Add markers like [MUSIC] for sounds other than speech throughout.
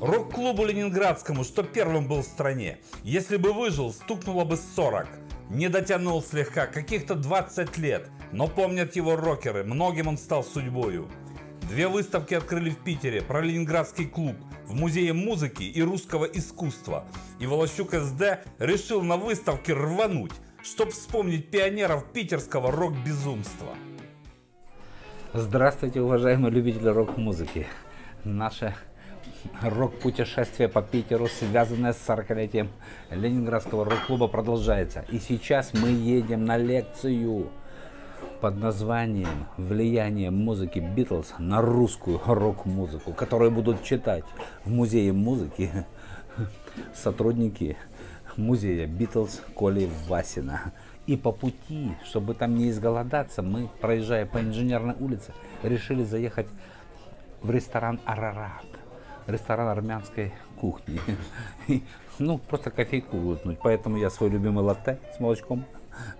Рок-клубу ленинградскому, что первым был в стране. Если бы выжил, стукнуло бы 40. Не дотянул слегка, каких-то 20 лет. Но помнят его рокеры, многим он стал судьбою. Две выставки открыли в Питере про ленинградский клуб в Музее музыки и русского искусства. И Волощук СД решил на выставке рвануть, чтобы вспомнить пионеров питерского рок-безумства. Здравствуйте, уважаемые любители рок-музыки. Наше рок-путешествие по Питеру, связанное с 40-летием Ленинградского рок-клуба, продолжается. И сейчас мы едем на лекцию под названием «Влияние музыки Битлз на русскую рок-музыку», которую будут читать в Музее музыки сотрудники музея Битлз Коли Васина. И по пути, чтобы там не изголодаться, мы, проезжая по инженерной улице, решили заехать в ресторан «Арарат». Ресторан армянской кухни. [LAUGHS] Ну, просто кофейку глотнуть. Поэтому я свой любимый латте с молочком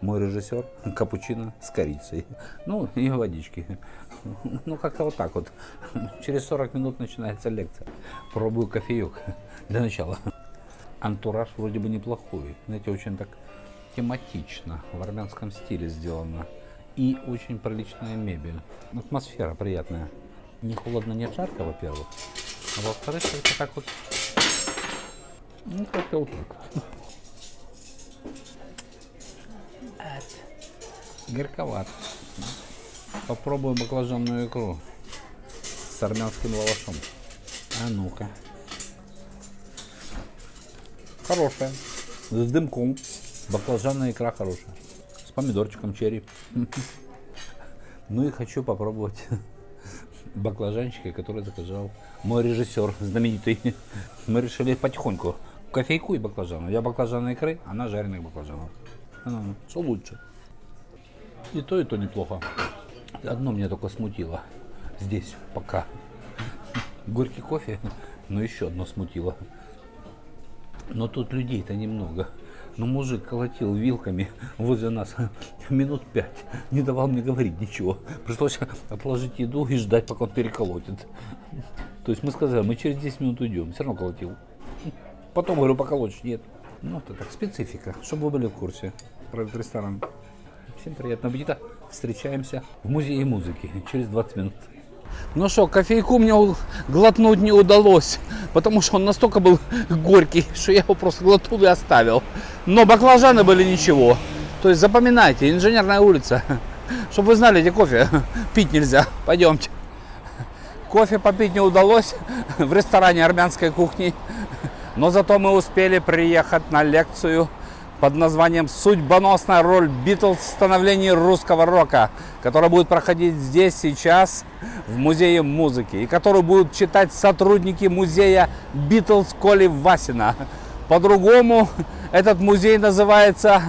мой режиссер капучино с корицей. Ну, и водички. Ну, как-то вот так вот. Через 40 минут начинается лекция. Пробую кофеек для начала. Антураж вроде бы неплохой. Знаете, очень так тематично, в армянском стиле сделано. И очень приличная мебель. Атмосфера приятная. Не холодно, не жарко, во-первых. А во-вторых, это так вот... Ну, как-то вот так. Горьковат. Попробую баклажанную икру с армянским лавашом. А ну-ка. Хорошая. С дымком. Баклажанная икра хорошая. С помидорчиком черри. [LAUGHS] Ну и хочу попробовать баклажанчики, которые заказал мой режиссер знаменитый. [LAUGHS] Мы решили потихоньку кофейку и баклажаны. Я баклажанной икры, она жареных баклажанов. Ну, что лучше? И то, и то неплохо. Одно меня только смутило. Здесь пока. [LAUGHS] Горький кофе, но еще одно смутило. Но тут людей-то немного. Но мужик колотил вилками [LAUGHS] возле нас [LAUGHS] минут пять. Не давал мне говорить ничего. Пришлось отложить еду и ждать, пока он переколотит. То есть мы сказали, мы через 10 минут уйдем. Все равно колотил. Потом говорю, поколочь. Нет. Ну, это так, специфика, чтобы вы были в курсе про этот ресторан. Всем приятного аппетита. Встречаемся в музее музыки через 20 минут. Ну что, кофейку мне глотнуть не удалось, потому что он настолько был горький, что я его просто глотнул и оставил. Но баклажаны были ничего. То есть запоминайте, инженерная улица. Чтобы вы знали, где кофе [LAUGHS] пить нельзя. Пойдемте. Кофе попить не удалось [LAUGHS] в ресторане армянской кухни. Но зато мы успели приехать на лекцию под названием «Судьбоносная роль Битлз в становлении русского рока», которая будет проходить здесь сейчас в Музее музыки и которую будут читать сотрудники музея Битлз Коли Васина. По-другому этот музей называется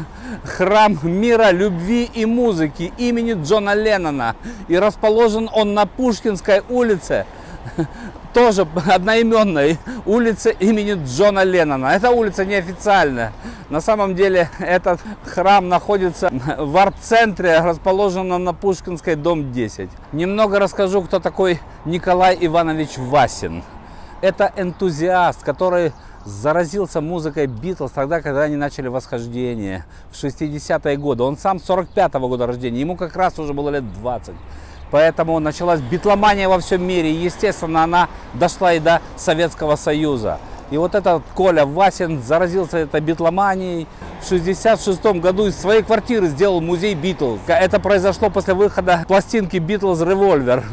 «Храм мира, любви и музыки» имени Джона Леннона. И расположен он на Пушкинской улице [LAUGHS] тоже одноименной улице имени Джона Леннона. Эта улица неофициальная. На самом деле этот храм находится в арт-центре, расположенном на Пушкинской, дом 10. Немного расскажу, кто такой Николай Иванович Васин. Это энтузиаст, который заразился музыкой Битлз тогда, когда они начали восхождение в 60-е годы. Он сам 45-го года рождения, ему как раз уже было лет 20. Поэтому началась битломания во всем мире. И, естественно, она дошла и до Советского Союза. И вот этот Коля Васин заразился этой битломанией. В 1966 году из своей квартиры сделал музей Битлз. Это произошло после выхода пластинки Битлз Revolver.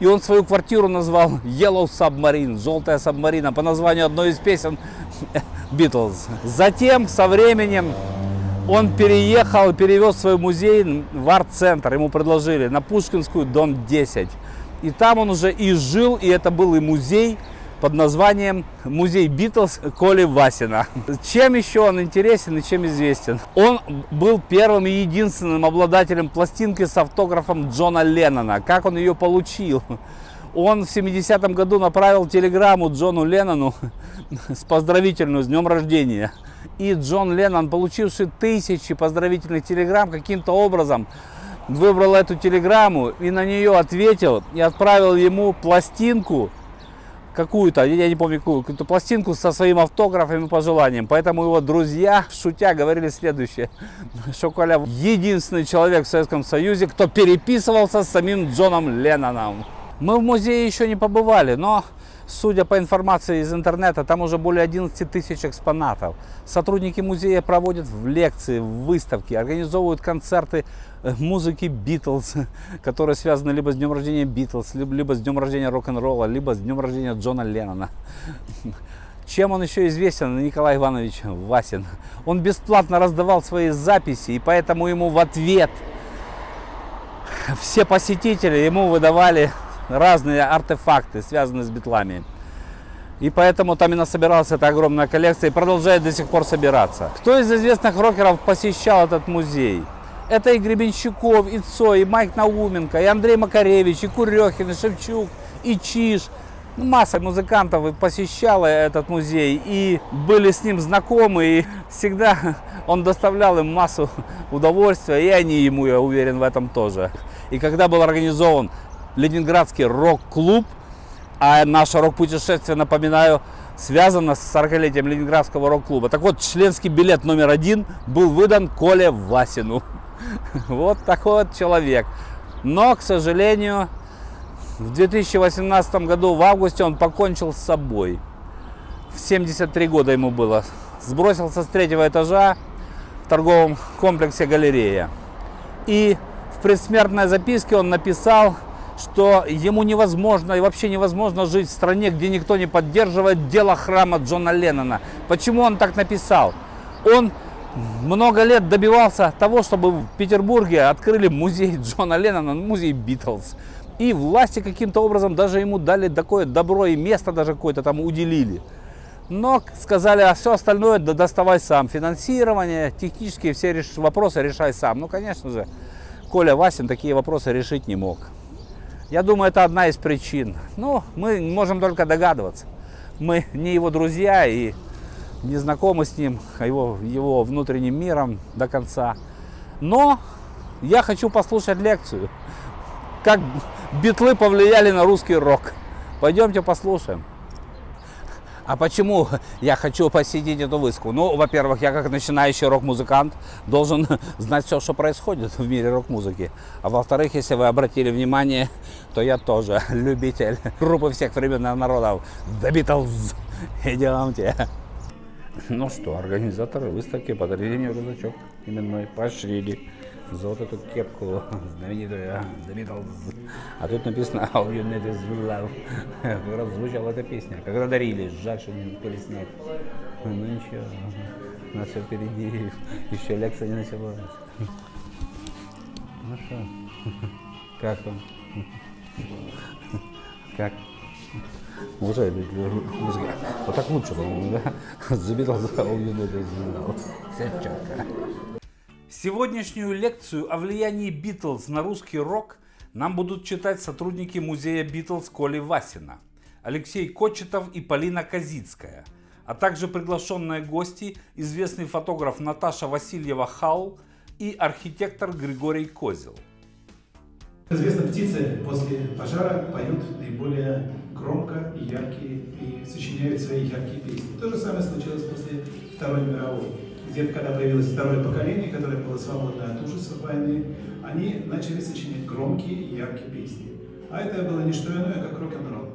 И он свою квартиру назвал Yellow Submarine, желтая субмарина, по названию одной из песен Битлз. Затем, со временем, он переехал, перевез свой музей в арт-центр. Ему предложили на Пушкинскую, дом 10. И там он уже и жил, и это был и музей под названием Музей Битлз Коли Васина. Чем еще он интересен и чем известен? Он был первым и единственным обладателем пластинки с автографом Джона Леннона. Как он ее получил? Он в 70-м году направил телеграмму Джону Леннону [LAUGHS] с поздравительную с днем рождения. И Джон Леннон, получивший тысячи поздравительных телеграмм, каким-то образом выбрал эту телеграмму и на нее ответил и отправил ему пластинку какую-то, я не помню какую, какую-то пластинку со своим автографом и пожеланием. Поэтому его друзья, шутя, говорили следующее, [LAUGHS] что Коля единственный человек в Советском Союзе, кто переписывался с самим Джоном Ленноном. Мы в музее еще не побывали, но Судя по информации из интернета, там уже более 11 тысяч экспонатов. Сотрудники музея проводят в лекции, в выставки, организовывают концерты э, музыки Битлз, [LAUGHS] которые связаны либо с днем рождения Битлз, либо с днем рождения рок-н-ролла, либо с днем рождения Джона Леннона. [LAUGHS] Чем он еще известен, Николай Иванович Васин? Он бесплатно раздавал свои записи, и поэтому ему в ответ все посетители ему выдавали разные артефакты, связанные с битлами. И поэтому там и собиралась эта огромная коллекция и продолжает до сих пор собираться. Кто из известных рокеров посещал этот музей? Это и Гребенщиков, и Цой, и Майк Науменко, и Андрей Макаревич, и Курехин, и Шевчук, и Чиж. Ну, масса музыкантов посещала этот музей и были с ним знакомы. И всегда он доставлял им массу удовольствия, и они ему, я уверен, в этом тоже. И когда был организован Ленинградский рок-клуб. А наше рок-путешествие, напоминаю, связано с 40-летием Ленинградского рок-клуба. Так вот, членский билет номер один был выдан Коле Васину. [LAUGHS] Вот такой вот человек. Но, к сожалению, в 2018 году, в августе, он покончил с собой. В 73 года ему было. Сбросился с третьего этажа в торговом комплексе «Галерея». И в предсмертной записке он написал что ему невозможно и вообще невозможно жить в стране, где никто не поддерживает дело храма Джона Леннона. Почему он так написал? Он много лет добивался того, чтобы в Петербурге открыли музей [LAUGHS] Джона Леннона, музей Битлз. И власти каким-то образом даже ему дали такое добро и место даже какое-то там уделили. Но сказали, а все остальное да доставай сам. Финансирование, технические все реш... вопросы решай сам. Ну, конечно же, Коля Васин такие вопросы решить не мог. Я думаю, это одна из причин. Ну, мы можем только догадываться. Мы не его друзья и не знакомы с ним, его, его внутренним миром до конца. Но я хочу послушать лекцию, как битлы повлияли на русский рок. Пойдемте послушаем. А почему я хочу посетить эту выставку? Ну, во-первых, я как начинающий рок-музыкант должен [LAUGHS] знать все, что происходит в мире рок-музыки. А во-вторых, если вы обратили внимание, то я тоже [LAUGHS] любитель группы всех времен и народов The Beatles. [LAUGHS] Идемте. Ну что, организаторы выставки подарили мне рюкзачок именной. Пошли за вот эту кепку [LAUGHS] знаменитую The Beatles. А тут написано All You Need Is Love. [LAUGHS] Как раз звучала эта песня. Когда дарили, жаль, что не успели снять. Ну ничего, у нас все впереди. [LAUGHS] Еще лекция не началась. Ну что, как там? Как? Уже музыки. Вот так лучше, по-моему, да? The Beatles All You Need Is Love. Все четко. Сегодняшнюю лекцию о влиянии Битлз на русский рок нам будут читать сотрудники музея Битлз Коли Васина, Алексей Кочетов и Полина Казицкая, а также приглашенные гости, известный фотограф Наташа Васильева Хаул и архитектор Григорий Козел. Известно, птицы после пожара поют наиболее громко и яркие и сочиняют свои яркие песни. То же самое случилось после Второй мировой где-то когда появилось второе поколение, которое было свободно от ужасов войны, они начали сочинять громкие и яркие песни. А это было не что иное, как рок-н-ролл.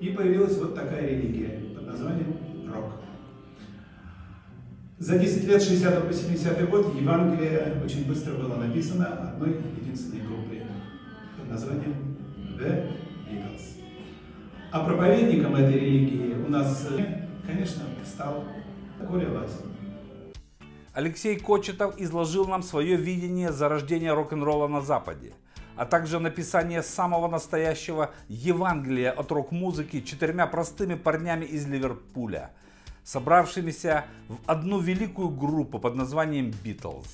И появилась вот такая религия под названием рок. За 10 лет, 60 по 70 год, Евангелие очень быстро было написано одной единственной группой под названием The Beatles. А проповедником этой религии у нас, конечно, стал Коля Васин. Алексей Кочетов изложил нам свое видение зарождения рок-н-ролла на Западе, а также написание самого настоящего Евангелия от рок-музыки четырьмя простыми парнями из Ливерпуля, собравшимися в одну великую группу под названием Beatles.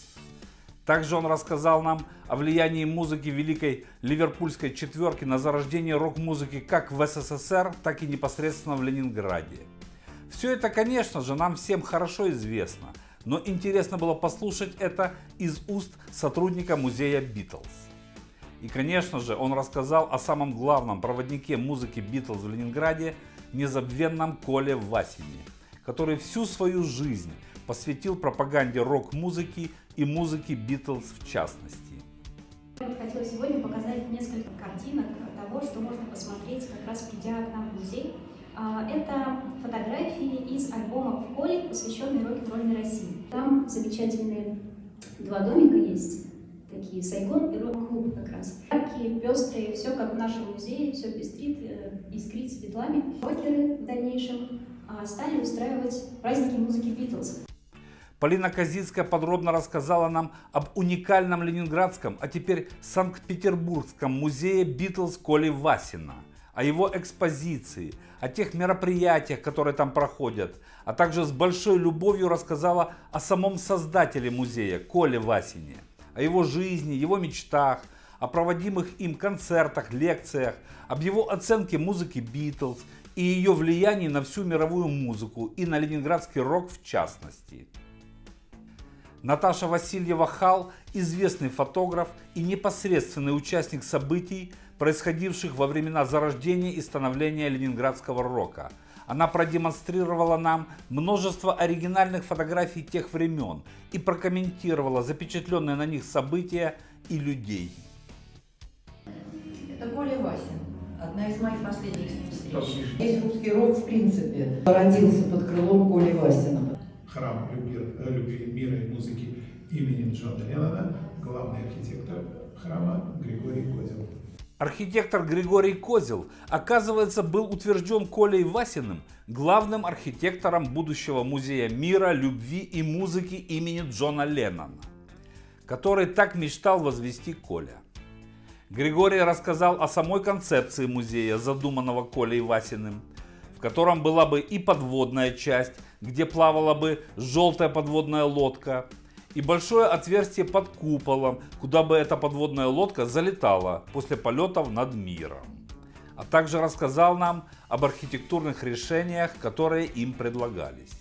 Также он рассказал нам о влиянии музыки великой ливерпульской четверки на зарождение рок-музыки как в СССР, так и непосредственно в Ленинграде. Все это, конечно же, нам всем хорошо известно – но интересно было послушать это из уст сотрудника музея Битлз. И, конечно же, он рассказал о самом главном проводнике музыки Битлз в Ленинграде, незабвенном Коле Васине, который всю свою жизнь посвятил пропаганде рок-музыки и музыки Битлз в частности. Я бы хотела сегодня показать несколько картинок того, что можно посмотреть, как раз придя к нам в музей. А, Это фотографии из альбомов Коли, посвященные рок-н-ролльной России. Там замечательные два домика есть, такие Сайгон и рок-клуб как раз. Яркие, пестрые, все как в нашем музее, все пестрит, э, искрит светлами. Рокеры в дальнейшем а, стали устраивать праздники музыки Битлз. Полина Козицкая подробно рассказала нам об уникальном ленинградском, а теперь Санкт-Петербургском музее Битлз Коли Васина, о его экспозиции, о тех мероприятиях, которые там проходят, а также с большой любовью рассказала о самом создателе музея Коле Васине, о его жизни, его мечтах, о проводимых им концертах, лекциях, об его оценке музыки Битлз и ее влиянии на всю мировую музыку и на ленинградский рок в частности. Наташа Васильева Хал – известный фотограф и непосредственный участник событий, происходивших во времена зарождения и становления ленинградского рока. Она продемонстрировала нам множество оригинальных фотографий тех времен и прокомментировала запечатленные на них события и людей. Это Коля Васин, одна из моих последних с ним встреч. Весь русский рок, в принципе, родился под крылом Коли Васина. Храм любви, э, любви, мира и музыки имени Джона Леннона, главный архитектор храма Григорий Козел. Архитектор Григорий Козел, оказывается, был утвержден Колей Васиным главным архитектором будущего музея мира, любви и музыки имени Джона Леннона, который так мечтал возвести Коля. Григорий рассказал о самой концепции музея, задуманного Колей Васиным, в котором была бы и подводная часть, где плавала бы желтая подводная лодка, и большое отверстие под куполом, куда бы эта подводная лодка залетала после полетов над миром. А также рассказал нам об архитектурных решениях, которые им предлагались.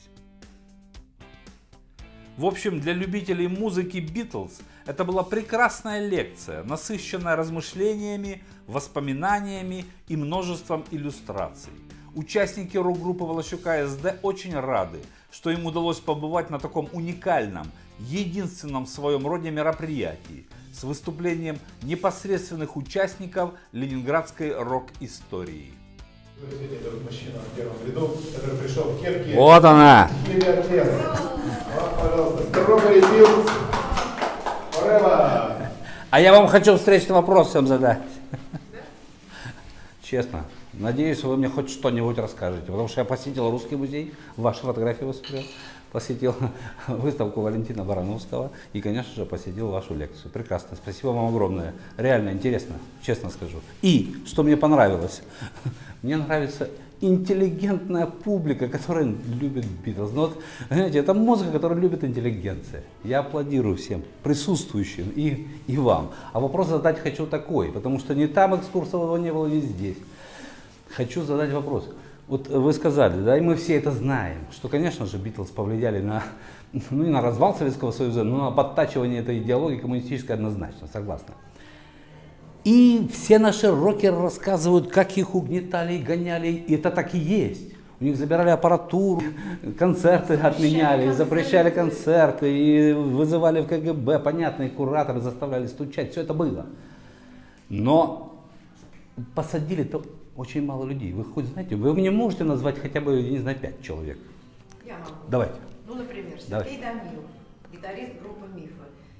В общем, для любителей музыки Битлз это была прекрасная лекция, насыщенная размышлениями, воспоминаниями и множеством иллюстраций. Участники рок-группы Волощука СД очень рады, что им удалось побывать на таком уникальном, единственном в своем роде мероприятии с выступлением непосредственных участников ленинградской рок-истории. Вы видите этот мужчина в первом ряду, который пришел в кепке. Вот она! А я вам хочу встречный вопрос всем задать. Честно. Надеюсь, вы мне хоть что-нибудь расскажете. Потому что я посетил Русский музей, ваши фотографии выступил, посетил [LAUGHS] выставку Валентина Барановского и, конечно же, посетил вашу лекцию. Прекрасно. Спасибо вам огромное. Реально интересно, честно скажу. И, что мне понравилось, [LAUGHS] мне нравится интеллигентная публика, которая любит Битлз. Ну вот, знаете, это музыка, которую любит интеллигенция. Я аплодирую всем присутствующим и, и вам. А вопрос задать хочу такой, потому что ни там экскурсового не было, ни здесь. Хочу задать вопрос. Вот вы сказали, да, и мы все это знаем, что, конечно же, Битлз повлияли на, [LAUGHS] ну, не на развал Советского Союза, но на подтачивание этой идеологии коммунистической однозначно, согласна. И все наши рокеры рассказывают, как их угнетали и гоняли, и это так и есть. У них забирали аппаратуру, [LAUGHS] концерты отменяли, и запрещали концерты, и вызывали в КГБ, понятно, и кураторы заставляли стучать, все это было. Но посадили-то очень мало людей. Вы хоть знаете, вы мне можете назвать хотя бы, не знаю, пять человек? Я могу. Давайте. Ну, например, Давай. Сергей Данилов, гитарист группы «Мифы».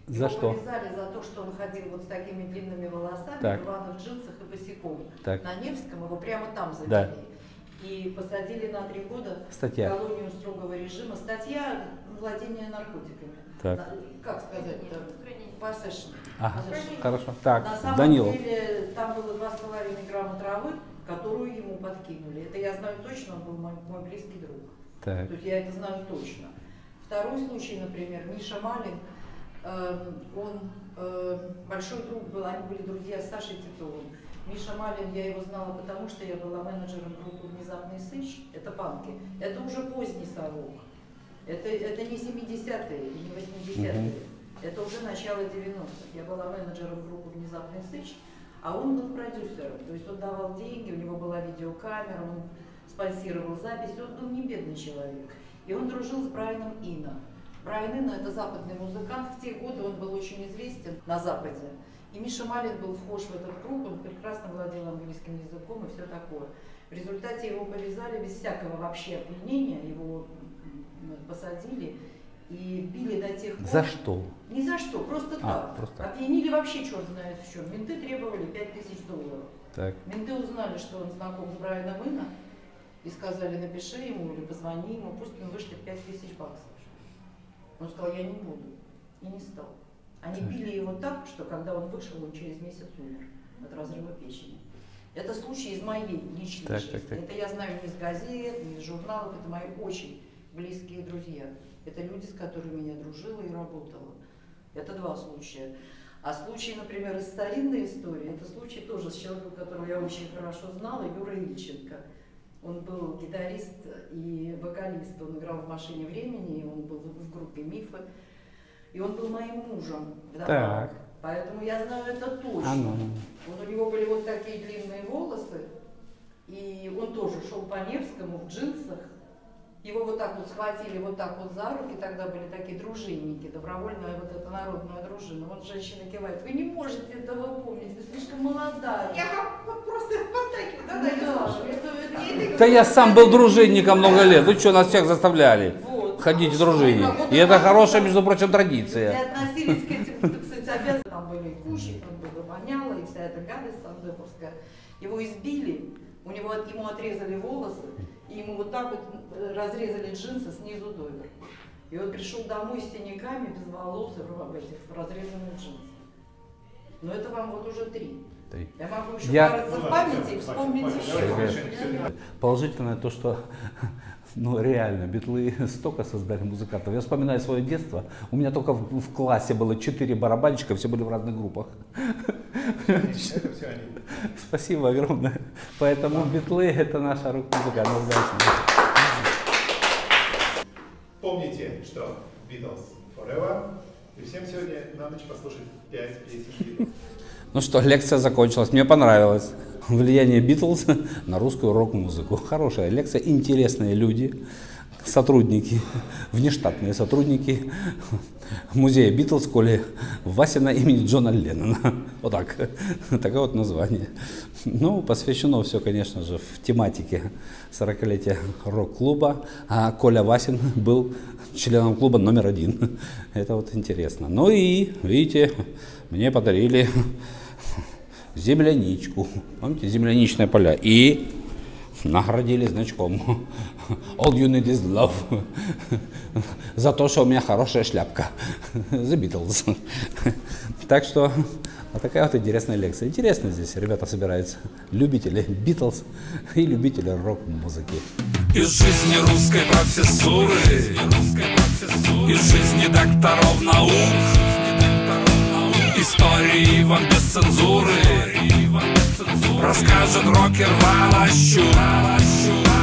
За Его что? повязали за то, что он ходил вот с такими длинными волосами, Так. в рваных джинсах и босиком. Так. На Невском его прямо там завели. Да. И посадили на три года Статья. в колонию строгого режима. Статья владение наркотиками. Так. На- как сказать? Possession. Ага, хорошо. Так, На самом Данилов. деле там было два с половиной грамма травы, которую ему подкинули. Это я знаю точно, он был мой, мой близкий друг. Так. То есть я это знаю точно. Второй случай, например, Миша Малин, эм, он эм, большой друг был, они были друзья с Сашей Титовым. Миша Малин, я его знала потому, что я была менеджером группы «Внезапный сыщ», это панки. Это уже поздний совок. Это, это не 70-е и не 80-е. Мгм. Это уже начало 90-х. Я была менеджером группы «Внезапный сыщ», а он был продюсером. То есть он давал деньги, у него была видеокамера, он спонсировал запись. Он был не бедный человек. И он дружил с Брайаном Ино. Брайан Ино – это западный музыкант. В те годы он был очень известен на Западе. И Миша Малин был вхож в этот круг, он прекрасно владел английским языком и все такое. В результате его повязали без всякого вообще обвинения, его посадили и били до тех пор. За что? Ни за что, просто А, так. просто так. Обвинили вообще черт знает в чем. Менты требовали 5000 долларов. Так. Менты узнали, что он знаком с Брайаном Ино, и сказали, напиши ему или позвони ему, пусть он вышлет 5000 баксов. Он сказал, я не буду. И не стал. Они били его так, что когда он вышел, он через месяц умер от разрыва печени. Это случай из моей личной Так, жизни. так, так. Это я знаю не из газет, не из журналов, это мои очень близкие друзья. Это люди, с которыми я дружила и работала. Это два случая. А случай, например, из старинной истории, это случай тоже с человеком, которого я очень хорошо знала, Юра Ильченко. Он был гитарист и вокалист, он играл в «Машине времени», он был в группе «Мифы». И он был моим мужем. вдобавок. Так. Поэтому я знаю это точно. А ну. Вот у него были вот такие длинные волосы, и он тоже шел по Невскому в джинсах. Его вот так вот схватили вот так вот за руки, тогда были такие дружинники, добровольная вот эта народная дружина. Вот женщина кивает, вы не можете этого помнить, вы слишком молодая. Я вот просто Спартаке, да, да, я слушаю. Это- это- это- Да я сам был дружинником много лет. Вы что, нас всех заставляли Вот. ходить в дружине? Вот И это хорошая, между прочим, И традиция. относились к этим, сказать, обязанностям. Там были и кущи, там было воняло, и вся эта гадость сандеповская. Его избили, у него, от- ему отрезали волосы, и ему вот так вот э, разрезали джинсы снизу до верху. И он пришел домой с синяками, без волос и в этих разрезанных джинсах. Но это вам вот уже три. Три. Я могу еще Я- порыться в Ну памяти и вспомнить еще. Положительное то, что [LAUGHS] ну реально, битлы [LAUGHS] столько создали музыкантов. Я вспоминаю свое детство. У меня только в, в классе было четыре барабанщика, все были в разных группах. [LAUGHS] Спасибо огромное. Поэтому битлы это наша рок-музыка однозначно. Помните, что Beatles Forever. И всем сегодня на ночь послушать 5 песен. Ну что, лекция закончилась. Мне понравилось. Влияние Битлз на русскую рок-музыку. Хорошая лекция, интересные люди, сотрудники, внештатные сотрудники музея Битлз в школе Васина имени Джона Леннона. Вот так. [LAUGHS] Такое вот название. Ну, посвящено все, конечно же, в тематике 40-летия рок-клуба. А Коля Васин был членом клуба номер один. Это вот интересно. Ну и, видите, мне подарили земляничку. Помните, земляничные поля. И наградили значком All you need is love. За то, что у меня хорошая шляпка. The Beatles. Так что вот такая вот интересная лекция. Интересно здесь ребята собираются. Любители Битлз и любители рок-музыки. Из жизни русской профессуры, из жизни докторов наук, истории вам без цензуры, расскажет рокер Валащук.